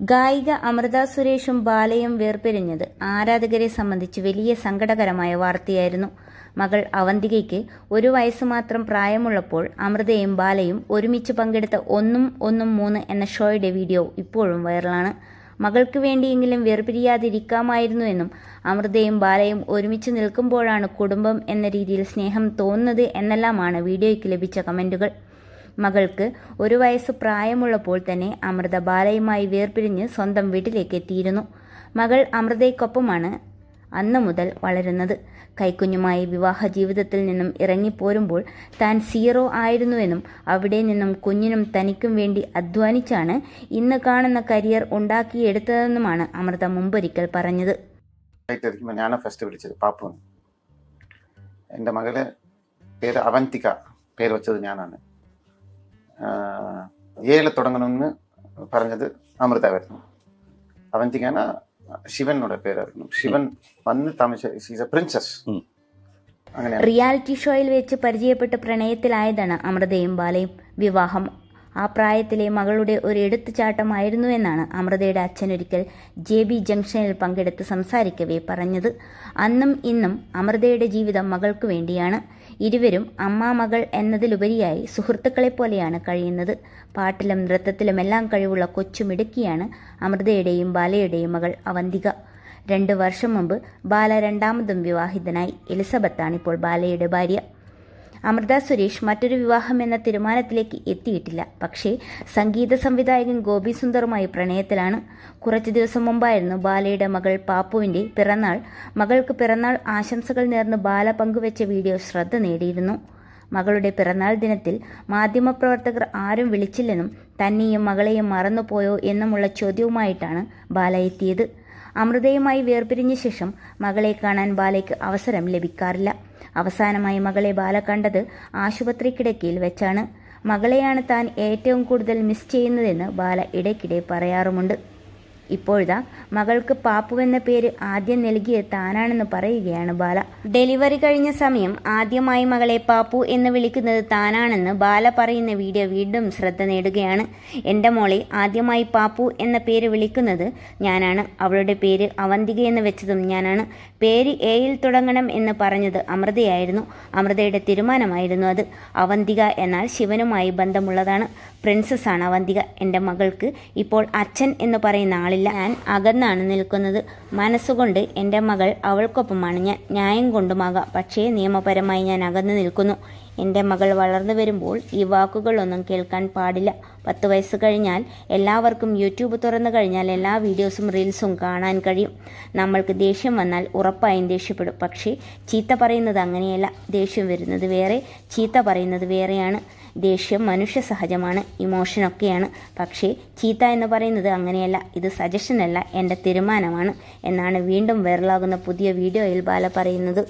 ഗായിക അമൃത സുരേഷും ബാലയും വേർപിരിഞ്ഞത് ആരാധകരെ സംബന്ധിച്ച് വലിയ സങ്കടകരമായ വാർത്തയായിരുന്നു. മകൾ അവന്തികയ്ക്ക് ഒരു വയസ്സ് മാത്രം പ്രായമുള്ളപ്പോൾ അമൃതയും ബാലയും ഒരുമിച്ച് പങ്കെടുത്ത ഒന്നും ഒന്നും മൂന്ന് എന്ന ഷോയുടെ വീഡിയോ ഇപ്പോഴും വൈറലാണ്. മകൾക്ക് വേണ്ടിയെങ്കിലും വേർപിരിയാതിരിക്കാമായിരുന്നു എന്നും അമൃതയും ബാലയും ഒരുമിച്ച് നിൽക്കുമ്പോഴാണ് കുടുംബം എന്ന രീതിയിൽ സ്നേഹം തോന്നുന്നത് എന്നെല്ലാമാണ് വീഡിയോയ്ക്ക് ലഭിച്ച കമന്റുകൾ. മകൾക്ക് ഒരു വയസ്സ് പ്രായമുള്ളപ്പോൾ തന്നെ അമൃത ബാലയുമായി വേർപിരിഞ്ഞ് സ്വന്തം വീട്ടിലേക്ക് എത്തിയിരുന്നു മകൾ അമൃതയ്ക്കൊപ്പമാണ് അന്നു മുതൽ വളരുന്നത്. കൈക്കുഞ്ഞുമായി വിവാഹ ജീവിതത്തിൽ നിന്നും ഇറങ്ങിപ്പോരുമ്പോൾ താൻ സീറോ ആയിരുന്നുവെന്നും അവിടെ നിന്നും കുഞ്ഞിനും തനിക്കും വേണ്ടി അധ്വാനിച്ചാണ് ഇന്ന് കാണുന്ന കരിയർ ഉണ്ടാക്കിയെടുത്തതെന്നുമാണ് അമൃത മുമ്പൊരിക്കൽ പറഞ്ഞത്. ഞാനാണ് ഫസ്റ്റ് വിളിച്ചത് പാപ്പു എന്റെ മകളെ പേര് അവന്തിക പേര് വെച്ചത് ഞാനാണ്. ஏல தொடங்கணும்னு பறஞ்சது அமிர்தாவே இருக்கணும் அவந்திகானா சிவனோட பேரா இருக்கணும். சிவன் வந்து Tamil is a princess reality ഷോയിൽ വെച്ച് പരിചയപ്പെട്ട പ്രണയത്തിലായതാണ് അമൃതയും ബാലയും വിവാഹം ആ പ്രായത്തിലെ മകളുടെ ഒരു എടുത്തുചാട്ടമായിരുന്നു എന്നാണ് അമൃതയുടെ അച്ഛനൊരിക്കൽ ജെ ബി ജംഗ്ഷനിൽ പങ്കെടുത്ത് സംസാരിക്കവേ പറഞ്ഞത്. അന്നും ഇന്നും അമൃതയുടെ ജീവിതം മകൾക്കു വേണ്ടിയാണ്. ഇരുവരും അമ്മ മകൾ എന്നതിലുപരിയായി സുഹൃത്തുക്കളെ പോലെയാണ് കഴിയുന്നത്. പാട്ടിലും നൃത്തത്തിലുമെല്ലാം കഴിവുള്ള കൊച്ചുമിടുക്കിയാണ് അമൃതയുടെയും ബാലയുടെയും മകൾ അവന്തിക. രണ്ട് വർഷം മുമ്പ് ബാല രണ്ടാമതും വിവാഹിതനായി. എലിസബത്താണ് ഇപ്പോൾ ബാലയുടെ ഭാര്യ. അമൃത സുരേഷ് മറ്റൊരു വിവാഹം എന്ന തീരുമാനത്തിലേക്ക് എത്തിയിട്ടില്ല. പക്ഷേ സംഗീത സംവിധായകൻ ഗോപി സുന്ദറുമായി പ്രണയത്തിലാണ്. കുറച്ചു ദിവസം മുമ്പായിരുന്നു ബാലയുടെ മകൾ പാപ്പുവിന്റെ പിറന്നാൾ. മകൾക്ക് പിറന്നാൾ ആശംസകൾ നേർന്ന് ബാല പങ്കുവച്ച വീഡിയോ ശ്രദ്ധ നേടിയിരുന്നു. മകളുടെ പിറന്നാൾ ദിനത്തിൽ മാധ്യമപ്രവർത്തകർ ആരും വിളിച്ചില്ലെന്നും തന്നെയും മകളെയും മറന്നുപോയോ എന്നുമുള്ള ചോദ്യവുമായിട്ടാണ് ബാല എത്തിയത്. അമൃതയുമായി വേർപിരിഞ്ഞ ശേഷം മകളെ കാണാൻ ബാലയ്ക്ക് അവസരം ലഭിക്കാറില്ല. അവസാനമായി മകളെ ബാല കണ്ടത് ആശുപത്രി കിടക്കയിൽ വെച്ചാണ്. മകളെയാണ് താൻ ഏറ്റവും കൂടുതൽ മിസ് ചെയ്യുന്നതെന്ന് ബാല ഇടയ്ക്കിടെ പറയാറുമുണ്ട്. ഇപ്പോഴിതാ മകൾക്ക് പാപ്പു എന്ന പേര് ആദ്യം നൽകിയത് താനാണെന്ന് പറയുകയാണ് ബാല. ഡെലിവറി കഴിഞ്ഞ സമയം ആദ്യമായി മകളെ പാപ്പു എന്ന് വിളിക്കുന്നത് താനാണെന്ന് ബാല പറയുന്ന വീഡിയോ വീണ്ടും ശ്രദ്ധ നേടുകയാണ്. എന്റെ മോളെ ആദ്യമായി പാപ്പു എന്ന പേര് വിളിക്കുന്നത് ഞാനാണ്. അവളുടെ പേര് അവന്തിക എന്ന് വെച്ചതും ഞാനാണ്. പേര് എയിൽ തുടങ്ങണം എന്ന് പറഞ്ഞത് അമൃതയായിരുന്നു. അമൃതയുടെ തീരുമാനമായിരുന്നു അത്. അവന്തിക എന്നാൽ ശിവനുമായി ബന്ധമുള്ളതാണ്. പ്രിൻസസ് ആണ് അവന്തിക. എന്റെ മകൾക്ക് ഇപ്പോൾ അച്ഛൻ എന്ന് പറയുന്ന ആളില്ല. ഞാൻ അകന്നാണ് നിൽക്കുന്നത്. മനസ്സുകൊണ്ട് എന്റെ മകൾ അവൾക്കൊപ്പമാണ്. ഞാൻ ന്യായം കൊണ്ടുമാകാം. പക്ഷേ നിയമപരമായി ഞാൻ അകന്നു നിൽക്കുന്നു. എന്റെ മകൾ വളർന്നു വരുമ്പോൾ ഈ വാക്കുകളൊന്നും കേൾക്കാൻ പാടില്ല. പത്ത് വയസ്സ് കഴിഞ്ഞാൽ എല്ലാവർക്കും യൂട്യൂബ് തുറന്നു കഴിഞ്ഞാൽ എല്ലാ വീഡിയോസും റീൽസും കാണാൻ കഴിയും. നമ്മൾക്ക് ദേഷ്യം വന്നാൽ ഉറപ്പായും ദേഷ്യപ്പെടും. പക്ഷേ ചീത്ത പറയുന്നത് അങ്ങനെയല്ല. ദേഷ്യം വരുന്നത് വേറെ ചീത്ത പറയുന്നത് വേറെയാണ്. ദേഷ്യം മനുഷ്യ സഹജമാണ് ഇമോഷനൊക്കെയാണ് പക്ഷേ ചീത്ത എന്ന് പറയുന്നത് അങ്ങനെയല്ല. ഇത് സജഷനല്ല എന്റെ തീരുമാനമാണ് എന്നാണ് വീണ്ടും വൈറലാകുന്ന പുതിയ വീഡിയോയിൽ ബാല പറയുന്നത്.